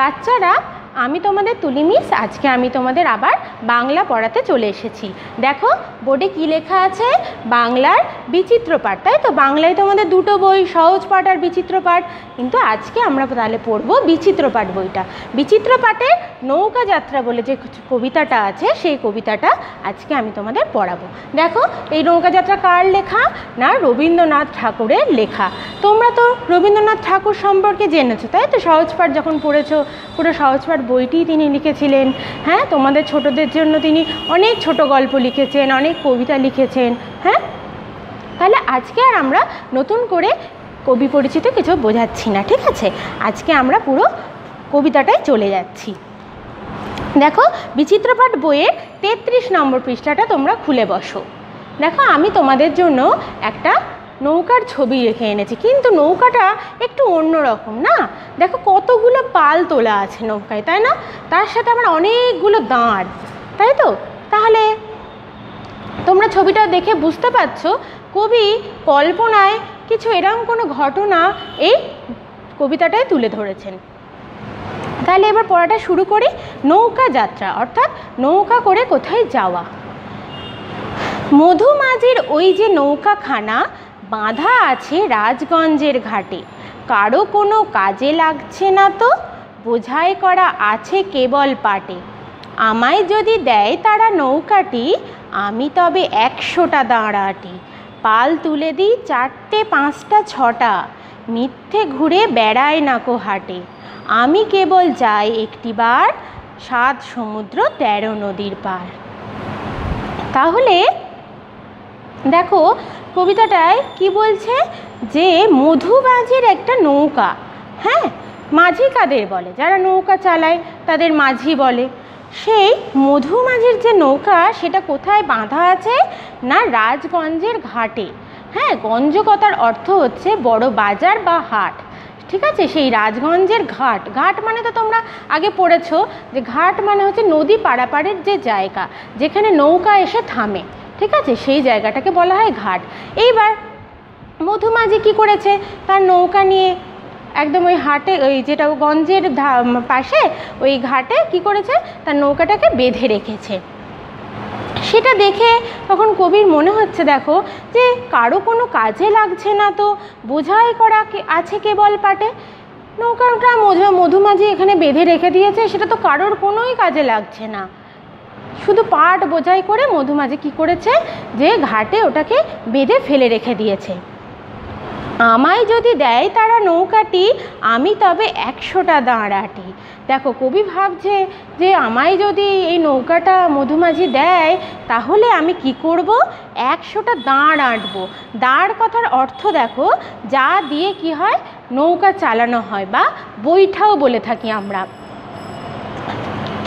বাচ্চারা আমি তোমাদের তুলি মিস, আজকে আমি তোমাদের আবার বাংলা পড়াতে চলে এসেছি। দেখো, বোর্ডে কি লেখা আছে? বাংলার বিচিত্র পাঠ। তাই তো? বাংলায় তোমাদের দুটো বই, সহজ পাঠ আর বিচিত্র পাঠ। কিন্তু আজকে আমরা তাহলে পড়ব বিচিত্র পাঠ বইটা। বিচিত্র পাঠের নৌকা যাত্রা বলে যে কবিতাটা আছে, সেই কবিতাটা আজকে আমি তোমাদের পড়াবো। দেখো, এই নৌকা যাত্রা কার লেখা? না, রবীন্দ্রনাথ ঠাকুরের লেখা। তোমরা তো রবীন্দ্রনাথ ঠাকুর সম্পর্কে জেনেছো, তাই তো? সহজ পাঠ যখন পড়েছো, পুরো সহজ পাঠ বইটি তিনি লিখেছিলেন। হ্যাঁ তোমাদের ছোটদের জন্য তিনি অনেক ছোট গল্প লিখেছেন, অনেক কবিতা লিখেছেন। হ্যাঁ? তাহলে আজকে আর আমরা নতুন করে কবি পরিচিত কিছু বোঝাচ্ছি না, ঠিক আছে? আজকে আমরা পুরো কবিতাটায় চলে যাচ্ছি। দেখো, বিচিত্রপাঠ বইয়ের তেত্রিশ নম্বর পৃষ্ঠাটা তোমরা খুলে বসো। দেখো, আমি তোমাদের জন্য একটা নৌকার ছবি রেখে এনেছি, কিন্তু নৌকাটা একটু অন্যরকম, না? দেখো কতগুলো পাল তোলা আছে নৌকায়, তাই না? তার সাথে আমার অনেকগুলো দাঁড়, তাই তো? তাহলে তোমরা ছবিটা দেখে বুঝতে পারছ, কবি কল্পনায় কিছু এরকম কোনো ঘটনা এই কবিতাটায় তুলে ধরেছেন। তাহলে এবার পড়াটা শুরু করি, নৌকা যাত্রা, অর্থাৎ নৌকা করে কোথায় যাওয়া? মধুমাঝির ওই যে নৌকাখানা বাঁধা আছে রাজগঞ্জের ঘাটে। কারও কোনো কাজে লাগছে না তো? বোঝাই করা আছে কেবল পাটে। আমায় যদি দেয় তারা নৌকাটি, আমি তবে একশোটা দাঁড়াটি। পাল তুলে দিই চারটে, পাঁচটা, ছটা। মিথ্যে ঘুরে বেড়ায় না কো হাটে। আমি কেবল যাই একটিবার, সাত সমুদ্র তেরো নদীর পার। তাহলে দেখো কবিতাটায় কি বলছে? যে মধুবাজির একটা নৌকা। হ্যাঁ মাঝি কাদের বলে? যারা নৌকা চালায়, তাদের মাঝি বলে। সেই মধুমাঝির যে নৌকা, সেটা কোথায় বাঁধা আছে? না রাজগঞ্জের ঘাটে। হ্যাঁ গঞ্জ কথার অর্থ হচ্ছে বড় বাজার বা হাট। ঠিক আছে? সেই রাজগঞ্জের ঘাট। ঘাট মানে তো তোমরা আগে পড়েছ যে ঘাট মানে হচ্ছে নদী পাড়াপাড়ের যে জায়গা, যেখানে নৌকা এসে থামে। ঠিক আছে? সেই জায়গাটাকে বলা হয় ঘাট। এইবার মধুমাঝি কি করেছে? তার নৌকা নিয়ে একদম ওই হাটে, ওই যেটা গঞ্জের পাশে, ওই ঘাটে কি করেছে? তার নৌকাটাকে বেঁধে রেখেছে। সেটা দেখে তখন কবির মনে হচ্ছে, দেখো, যে কারও কোনো কাজে লাগছে না তো। বোঝাই করা আছে কেবল পাটে। নৌকাটা মধু, মধুমাঝি এখানে বেঁধে রেখে দিয়েছে, সেটা তো কারোর কোনোই কাজে লাগছে না। শুধু পাট বোঝাই করে মধুমাঝি কি করেছে? যে ঘাটে ওটাকে বেঁধে ফেলে রেখে দিয়েছে। আমায় যদি দেয় তারা নৌকাটি, আমি তবে একশোটা দাঁড়াটি। দেখো, কবি ভাবছে যে আমায় যদি এই নৌকাটা মধুমাঝি দেয়, তাহলে আমি কি করব? একশোটা দাঁড় আঁটবো। দাঁড় কথার অর্থ দেখো, যা দিয়ে কি হয়? নৌকা চালানো হয় বা বৈঠাও বলে থাকি আমরা।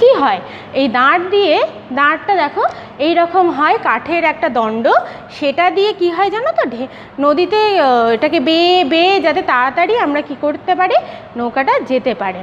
কি হয়? এই দাঁড় দিয়ে, দাঁড়টা দেখো এই রকম হয় কাঠের একটা দণ্ড। সেটা দিয়ে কি হয় জানো তো? ঢে নদীতে এটাকে বেয়ে বেয়ে যাতে তাড়াতাড়ি আমরা কি করতে পারি? নৌকাটা যেতে পারে।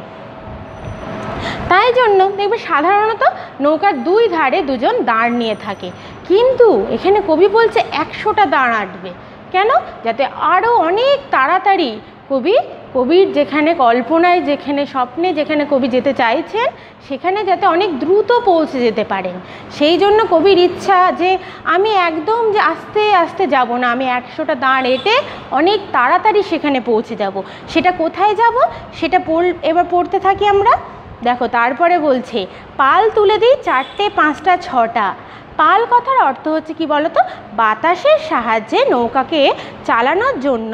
তাই জন্য দেখবে সাধারণত নৌকার দুই ধারে দুজন দাঁড় নিয়ে থাকে। কিন্তু এখানে কবি বলছে একশোটা দাঁড় আঁটবে। কেন? যাতে আরও অনেক তাড়াতাড়ি কবি কবির যেখানে কল্পনায়, যেখানে স্বপ্নে, যেখানে কবি যেতে চাইছেন, সেখানে যাতে অনেক দ্রুত পৌঁছে যেতে পারেন। সেই জন্য কবির ইচ্ছা যে আমি একদম যে আস্তে আস্তে যাব না, আমি একশোটা দাঁড় এঁটে অনেক তাড়াতাড়ি সেখানে পৌঁছে যাব। সেটা কোথায় যাব? সেটা পড়, এবার পড়তে থাকি আমরা। দেখো, তারপরে বলছে, পাল তুলে দিই চারটে, পাঁচটা, ছটা। পাল কথার অর্থ হচ্ছে কি বলতো? বাতাসের সাহায্যে নৌকাকে চালানোর জন্য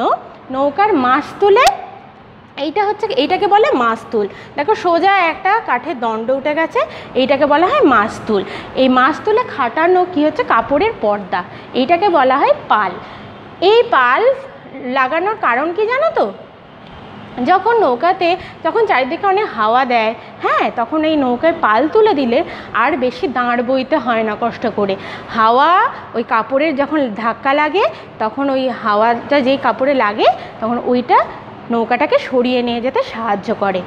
নৌকার মাছ তুলে এইটা হচ্ছে এইটাকে বলে মাস্তুল দেখো সোজা একটা কাঠের দণ্ড উঠে গেছে, এইটাকে বলা হয় মাস্তুল এই মাস্তুলে খাটানো কি হচ্ছে? কাপড়ের পর্দা। এইটাকে বলা হয় পাল। এই পাল লাগানোর কারণ কি জানো তো? যখন নৌকাতে, যখন চারিদিকে অনেক হাওয়া দেয় হ্যাঁ তখন এই নৌকায় পাল তুলে দিলে আর বেশি দাঁড় বইতে হয় না কষ্ট করে। হাওয়া ওই কাপড়ের যখন ধাক্কা লাগে, তখন ওই হাওয়াটা যেই কাপড়ে লাগে, তখন ওইটা নৌকাটাকে সরিয়ে নিয়ে যেতে সাহায্য করে।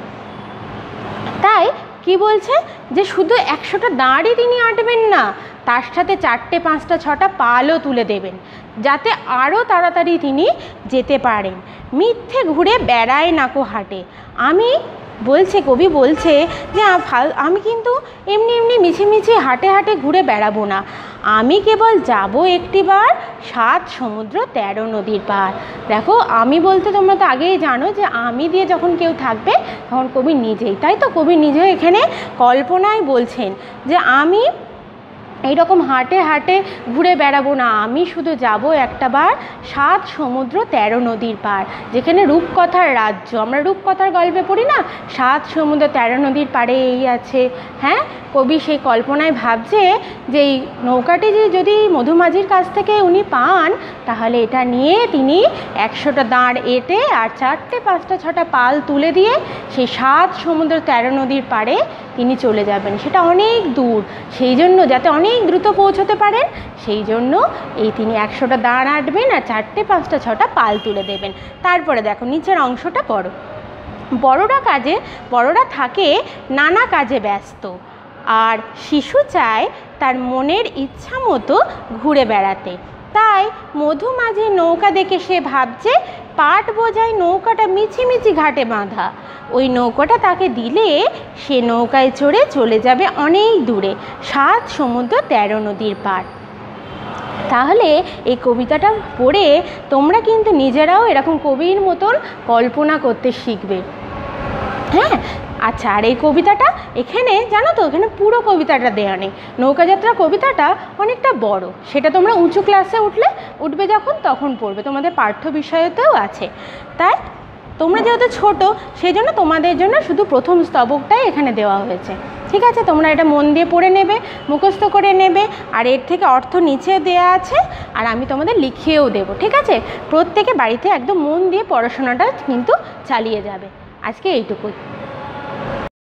তাই কি বলছে? যে শুধু একশোটা দাঁড়ই তিনি আঁটবেন না, তার সাথে চারটে, পাঁচটা, ছটা পালও তুলে দেবেন, যাতে আরও তাড়াতাড়ি তিনি যেতে পারেন। মিথ্যে ঘুরে বেড়ায় নাকো হাটে। আমি বলছে, কবি বলছে যে আমি কিন্তু এমনি এমনি মিছিমিছি হাটে হাটে ঘুরে বেড়াবো না। আমি কেবল যাব একটি বার সাত সমুদ্র তেরো নদীর পার। দেখো, আমি বলতে তোমরা তো আগেই জানো যে আমি দিয়ে যখন কেউ থাকবে, তখন কবি নিজেই। তাই তো কবি নিজেও এখানে কল্পনায় বলছেন যে আমি এইরকম হাটে হাটে ঘুরে বেড়াবো না। আমি শুধু যাব একটাবার সাত সমুদ্র তেরো নদীর পার যেখানে রূপকথার রাজ্য। আমরা রূপকথার গল্পে পড়ি না? সাত সমুদ্র তেরো নদীর পাড়ে এই আছে। হ্যাঁ? কবি সেই কল্পনায় ভাবছে যে এই নৌকাটি যে যদি মধুমাঝির কাছ থেকে উনি পান, তাহলে এটা নিয়ে তিনি একশোটা দাঁড় এঁটে আর চারটে, পাঁচটা, ছটা পাল তুলে দিয়ে সেই সাত সমুদ্র তেরো নদীর পাড়ে তিনি চলে যাবেন। সেটা অনেক দূর। সেই জন্য যাতে অনেক দ্রুত পৌঁছতে পারেন, সেই জন্য এই তিনি একশোটা দাঁড় আঁটবেন আর চারটে, পাঁচটা, ছটা পাল তুলে দেবেন। তারপরে দেখো, নিচের অংশটা পড়ো বড়রা কাজে, বড়রা থাকে নানা কাজে ব্যস্ত। আর শিশু চায় তার মনের ইচ্ছা মতো ঘুরে বেড়াতে। তাই মধুমাঝি নৌকা দেখে সে ভাবছে, পাট বোঝাই নৌকাটা মিছিমিছি ঘাটে বাঁধা। ওই নৌকাটা তাকে দিলে সে নৌকায় চড়ে চলে যাবে অনেক দূরে, সাত সমুদ্র তেরো নদীর পার তাহলে এই কবিতাটা পড়ে তোমরা কিন্তু নিজেরাও এরকম কবির মতন কল্পনা করতে শিখবে। হ্যাঁ? আচ্ছা আর এই কবিতাটা এখানে, জানো তো, এখানে পুরো কবিতাটা দেওয়া নেই। নৌকাযাত্রা কবিতাটা অনেকটা বড়। সেটা তোমরা উঁচু ক্লাসে উঠলে, উঠবে যখন, তখন পড়বে। তোমাদের পাঠ্য বিষয়তেও আছে। তাই, তোমরা যেহেতু ছোট, সেই জন্য তোমাদের জন্য শুধু প্রথম স্তবকটাই এখানে দেওয়া হয়েছে। ঠিক আছে? তোমরা এটা মন দিয়ে পড়ে নেবে, মুখস্থ করে নেবে, আর এর থেকে অর্থ নিচে দেয়া আছে, আর আমি তোমাদের লিখিয়েও দেবো। ঠিক আছে? প্রত্যেকে বাড়িতে একদম মন দিয়ে পড়াশোনাটা কিন্তু চালিয়ে যাবে। আজকে এইটুকুই।